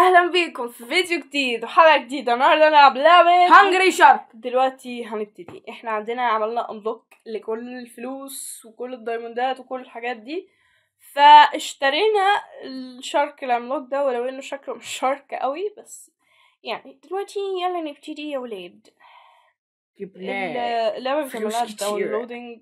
أهلا بيكم في فيديو جديد وحلقة جديدة. النهارده نلعب لعبة Hungry Shark دلوقتي هنبتدي. إحنا عندنا عملنا unlock لكل الفلوس وكل ال diamond ات وكل الحاجات دي. فاشترينا ال shark العملاق ده ولو إنه شكله مش shark قوي بس يعني دلوقتي يلا نبتدي يا ولاد. اللعبه بتعملها كتير. Downloading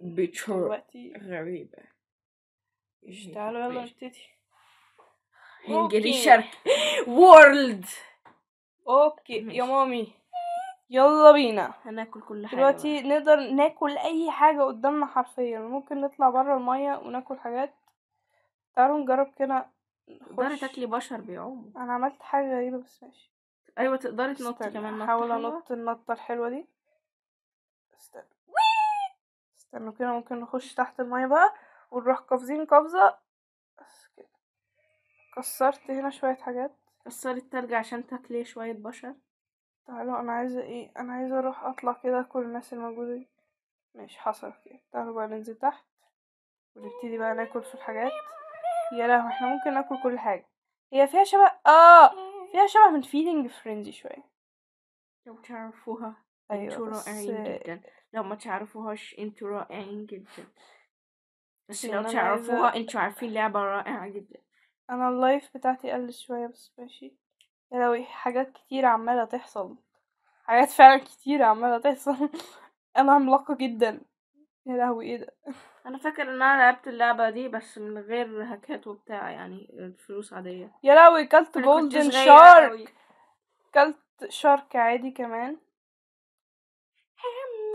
دلوقتي. غريبة. تعالوا يلا نبتدي. Hungry okay. Shark World okay. يا. Mommy. يلا بينا. هناكل كل حاجة دلوقتي نقدر ناكل أي حاجة قدامنا حرفيا. ممكن نطلع برا المية وناكل حاجات. تعالوا نجرب كده تقدري. تاكلي بشر بيعوموا. أنا عملت حاجة غريبة بس ماشي. أيوه تقدري تنطي كمان احاول. أنط النطة الحلوة دي. استنى. استنوا كده ممكن نخش تحت المية بقى ونروح قافزين كده كسرت هنا شوية حاجات. كسري التلج عشان تاكلي شوية بشر. تعالوا أنا عايزة إيه؟ أنا عايزة أروح أطلع كده اكل الناس الموجودة دي. ماشي حصل كده تعالوا بقى ننزل تحت ونبتدي بقى ناكل في الحاجات. يا لهوي إحنا ممكن ناكل كل حاجة. هي فيها شبه آه فيها شبه من فيدنج فرينزي شوية. لو تعرفوها. أنتوا أيوه بس رائعين جدا. لو ما تعرفوهاش أنتوا رائعين جدا. بس لو تعرفوها أنتوا عارفين لعبة رائعة جدا. أنا ال life بتاعتي قلت شوية بس ماشي. يا لهوي حاجات كتير عمالة تحصل. حاجات فعلا كتير عمالة تحصل. أنا عملاقة جدا. يا لهوي إيه ده؟ أنا فاكر إن أنا لعبت اللعبة دي بس من غير hack ات وبتاع يعني فلوس عادية. يا لهوي كلت golden shark. كلت shark عادي كمان.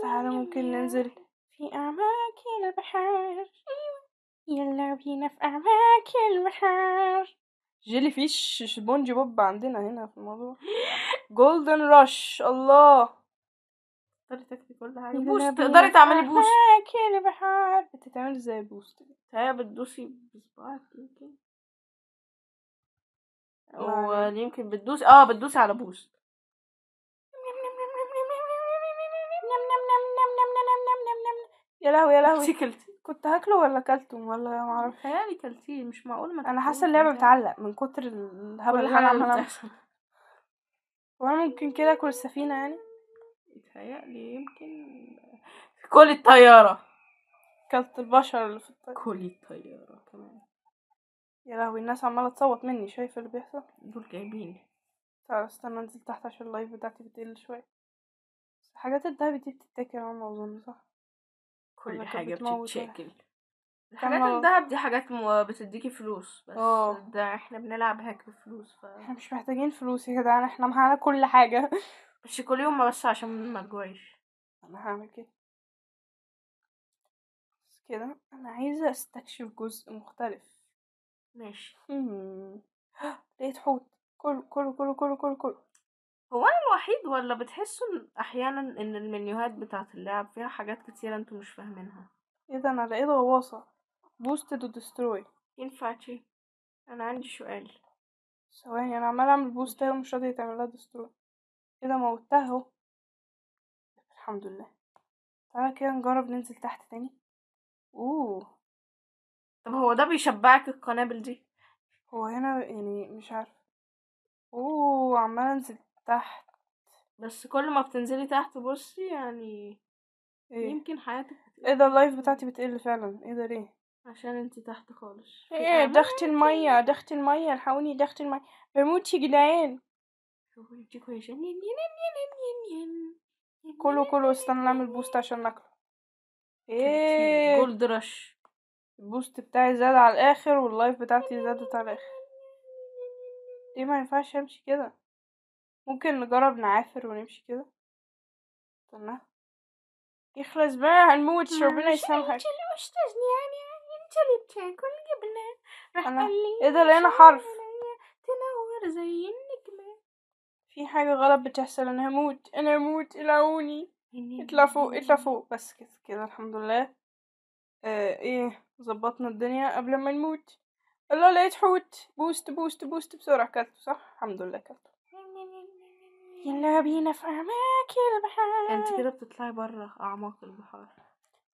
تعالوا ممكن ننزل. في أماكن البحر. يلا بينا في أماكن البحر. jellyfish SpongeBob عندنا هنا في الموضوع. Golden rush الله. تقدري تاكلي كل حاجة. يلا boost تقدري تعملي boost. أماكن البحر. بتتعمل إزاي boost؟ هي بتدوسي بصباعك يمكن. ويمكن بتدوسي آه بتدوسي على بوست. يا لهوي يا لهوي. كنت هاكله ولا كلته؟ ولا معرفش خيالي كلتيه مش معقول ما أنا حاسة اللعبة. بتعلق من كتر الهبل كل اللي أنا عماله وأنا ممكن كده آكل السفينة يعني. يتهيألي يمكن كلي الطيارة. كلت البشر اللي في الطريق كلي الطيارة كمان. يا لهوي الناس عمالة تصوت مني. شايفة اللي بيحصل؟ دول جايبين. تعالى استنى انزل تحت عشان اللايف بتاعتي بتقل شوية. بس حاجات الدهب دي بتتاكل أنا ما أظن صح؟ كل بتموت بتتشكل الحاجات الدهب دي حاجات م- بتديكي فلوس بس آه. ده إحنا بنلعب هاك بفلوس ف إحنا مش محتاجين فلوس يا جدعان إحنا معانا كل حاجة. مش كل يوم بس عشان ما تجوعيش. أنا هعمل كده. بس كده أنا عايزة أستكشف جزء مختلف. ماشي. لقيت حوت كله كله كله كله كله كله هو أنا الوحيد ولا بتحسوا إن أحيانا إن المنيوهات بتاعت اللعب فيها حاجات كتيرة أنتوا مش فاهمينها؟ إيه ده أنا لقيت غواصة boosted و destroy ينفع شي؟ أنا عندي سؤال. ثواني أنا عمال أعمل boost اهي ومش راضية يتعمل لها destroy إيه ده موتها أهو. الحمد لله. تعالى كده نجرب ننزل تحت تاني. أوه. طب هو ده بيشبعك القنابل دي؟ هو هنا يعني مش عارف. أوه عمال أنزل تحت بس كل ما بتنزلي تحت بصي يعني إيه يمكن حياتك إيه ده اللايف بتاعتي بتقل فعلا إيه ده ليه عشان انتي تحت خالص إيه ضغط المية ضغط المية الحقوني ضغط المية بموت يا جدعان شوفوا انتي نين. كله كله استنى نعمل بوست عشان ناكله إيه. جولد رش البوست بتاعي زاد على الآخر واللايف بتاعتي زادت على الآخر ليه ما ينفعش امشي كده ممكن نجرب نعافر ونمشي كده؟ استنى. يخلص بقى هنموت ربنا يسامحك. انت اللي وشتجني يعني انت اللي بتاكل جبنة. راح قال لي إيه ده؟ لقينا حرف. تنور زي النجمة. في حاجة غلط بتحصل أنا هموت أنا هموت إلحقوني. اطلع فوق اطلع فوق. بس كده كده الحمد لله. آه إيه ظبطنا الدنيا قبل ما نموت. الله لقيت حوت. boost boost boost بسرعة. كلته صح؟ الحمد لله كلته. يلا بينا في أماكن البحر. انت كده بتطلعي بره أعماق البحار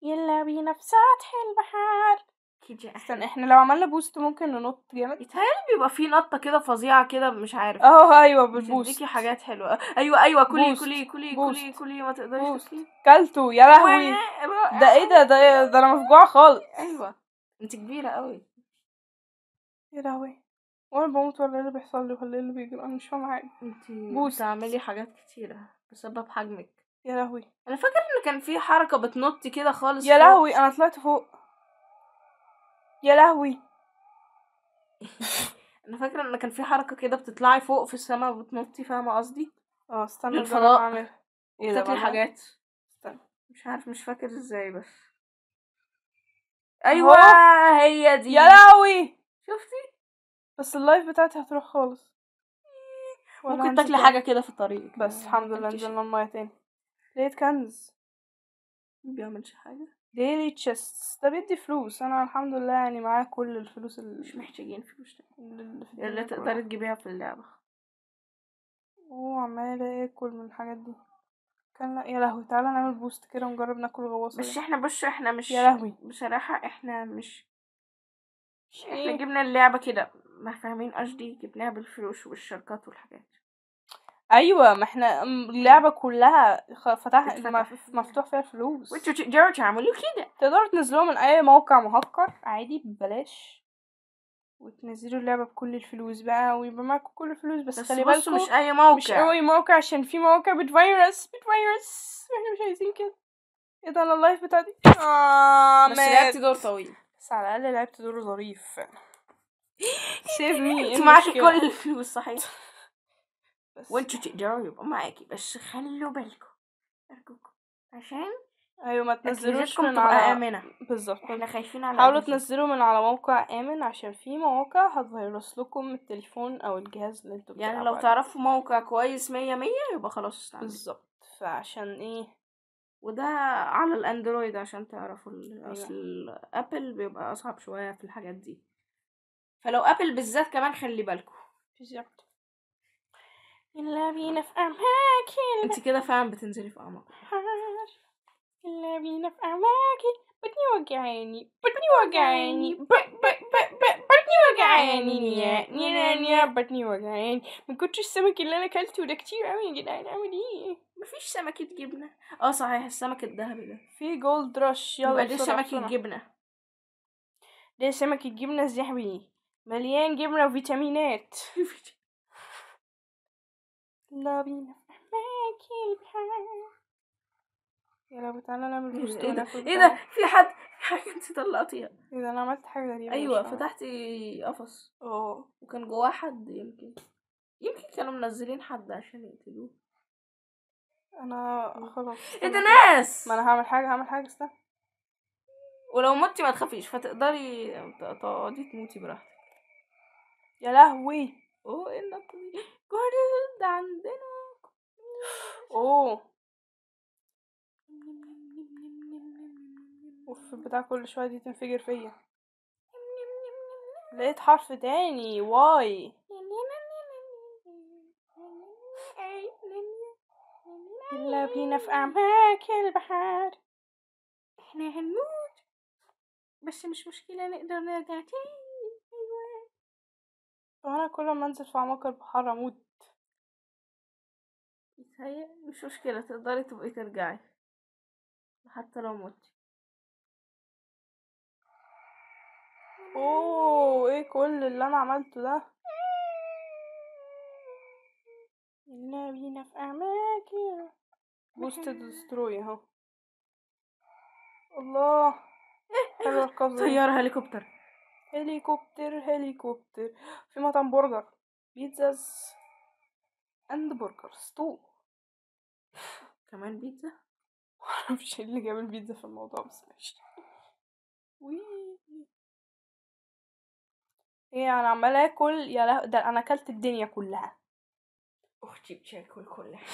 يلا بينا في سطح البحر. كيجي استنى إحنا لو عملنا boost ممكن ننط جامد؟ يتهيألي بيبقى في نطة كده فظيعة كده مش عارف. اهو أيوه بال boost بتديكي حاجات حلوة. أيوه أيوه كلي boost. كلي كلي بوست. كلي كلي ما تقدريش boost. تاكلي كلته يا لهوي. ده إيه ده؟ ده, ده؟ أنا مفجوعة خالص. أيوه. انت كبيرة قوي يا لهوي. وأنا بموت ولا إيه اللي بيحصل لي ولا إيه اللي بيجري أنا مش فاهمة حاجة. انت boost. بتعملي حاجات كتيرة بسبب حجمك. يا لهوي. أنا فاكر إن كان في حركة بتنطي كده خالص يا فوق. لهوي أنا طلعت فوق. يا لهوي. أنا فاكرة إن كان في حركة كده بتطلعي فوق في السماء وبتنطي فاهمة قصدي؟ آه استنى. الفضاء اعمل إيه ده؟ بعمل؟ حاجات. استنى. مش عارف مش فاكر إزاي بس. أيوه هي دي. يا لهوي. شفتي؟ بس اللايف بتاعتي هتروح خالص ولا ممكن تاكلي. حاجة كده في الطريق بس الحمد لله نزلنا المية تاني لقيت كنز ما بيعملش حاجة daily chest ده بيدي فلوس أنا الحمد لله يعني معايا كل الفلوس اللي مش محتاجين فلوس. اللي, اللي تقدري. تجيبيها في اللعبة وعمالة آكل من الحاجات دي كان لا يا لهوي تعالى نعمل boost كده ونجرب ناكل بس دي. إحنا بص إحنا مش يا لهوي. بصراحة إحنا مش إحنا إيه؟ جبنا اللعبة كده ما فاهمين قصدي جبناها بالفلوس والشركات والحاجات. أيوه ما إحنا م- اللعبة كلها فتح مفتوح فيها الفلوس. وانتوا تقدروا تعملوا كده. تقدروا تنزلوها من أي موقع مهكر؟ عادي ببلاش. وتنزلوا اللعبة بكل الفلوس بقى ويبقى معاكم كل الفلوس. بس, بس خلي بالكم مش أي موقع. مش قوي موقع عشان في مواقع بتفيروس بتفيروس. إحنا مش عايزين كده. إيه ده أنا ال life بتاعتي؟ آه بس. لعبتي دور طويل. بس على الأقل لعبت دور ظريف. Save me انت معاكي كل الفلوس صحيح؟ بس. وانتوا تقدروا يبقى معاكي بس خلوا بالكم ارجوكم عشان أيوه ما تنزلوش من على آمنة. بالظبط. إحنا خايفين على حاولوا. تنزلوا من على موقع آمن عشان في مواقع هتفيروس لكم التليفون أو الجهاز اللي أنتوا يعني لو. تعرفوا موقع كويس مية مية يبقى خلاص بالظبط. فعشان إيه؟ وده على الأندرويد عشان تعرفوا أيوة. أصل ابل بيبقى أصعب شوية في الحاجات دي. فلو أبل بالذات كمان خلي بالكم بالظبط. يلا بينا في أماكن. انت كده فعلا بتنزلي في أعماق. يلا بينا في أماكن. بطني وجعاني. بطني وجعاني. ب- ب- ب- ب- بطني وجعاني. نيا نيا نيا. بطني وجعاني. من كتر السمك اللي أنا أكلته. ده كتير قوي يا جدعان. أعمل إيه؟ مفيش سمكة جبنة. آه صحيح السمك الذهبي ده. في جولد رش يلا يبقى دي بسرعة، سمك بسرعة. الجبنه ده سمك الجبنة الذهبي مليان جبنة وفيتامينات. يلا بينا. البحر. يلا تعالى نعمل إيه ده إيه. ده في حد في حاجة انت طلعتيها. إيه ده أنا عملت حاجة غريبة أيوه مش. فتحتي قفص. آه وكان جواه حد يمكن. يمكن كانوا منزلين حد عشان يقتلوه. أنا خلاص إيه ده استنى. ناس! ما أنا هعمل حاجة هعمل حاجة استنى. ولو متي ما تخافيش فتقدري تقعدي تموتي براحتك. يا لهوي! أوه إيه النقطة دي؟ جولد عندنا! أوه! أوف بتاع كل شوية دي تنفجر فيا. لقيت حرف تاني واي! يلا بينا في أماكن البحر إحنا هنموت. بس مش مشكلة نقدر نرجع تاني. أيوه. وأنا كل ما أنزل في أعماق البحر أموت. يتهيأ مش مشكلة تقدري تبقي ترجعي. حتى لو متي أوه إيه كل اللي أنا عملته ده؟ يلا بينا في اماكن boost destroy أهو. الله! حلوة القفزة. طيارة هليكوبتر. هليكوبتر هليكوبتر. في مطعم برجر. pizzas and burgers too. كمان بيتزا؟ معرفش إيه اللي جاب البيتزا في الموضوع بس ماشي. وي. إيه أنا عمالة آكل يا له... ده أنا أكلت الدنيا كلها. أختي بتاكل كل حاجة.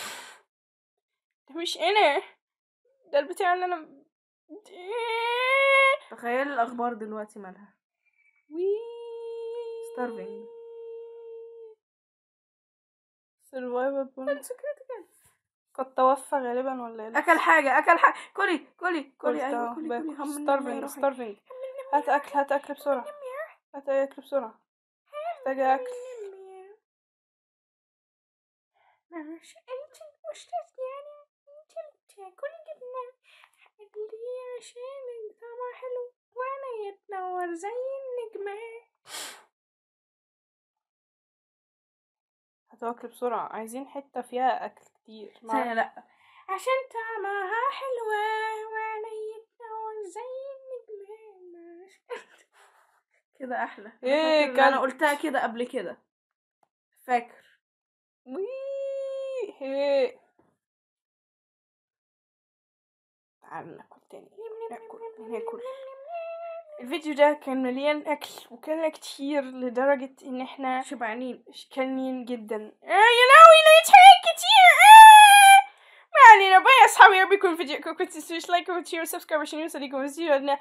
ده مش أنا ده البتاع اللي أنا تخيل الأخبار دلوقتي مالها وي Starving. سرفايفل بونت قد توفى غالبا ولا إيه اكل حاجة اكل حاجة كلي كلي كلي أيوه كلي باكل. كلي هم starving starving هات اكل هات اكل بسرعة هات اكل بسرعة محتاجة اكل مش انت مش انت تاكلي جبنة اللي عشان طعمها حلو وأنا يتنور زي النجمة هات اكل بسرعة عايزين حتة فيها أكل كتير. ثانية لا عشان طعمها حلوة وأنا يتنور زي النجمة كده أحلى. أنا إيه، أنا كلت. قلتها كده قبل كده. فاكر. وي هي تعال ناكل تاني. ناكل ناكل. الفيديو ده كان مليان أكل وكان كتير لدرجة إن إحنا شبعانين كانين جدا. آه يا لهوي لقيت حاجات كتير. آه ما علينا. باي يا أصحابي. يا رب يكون الفيديو كنت تنسوش like و share و subscribe عشان يوصل لكم الفيديو باي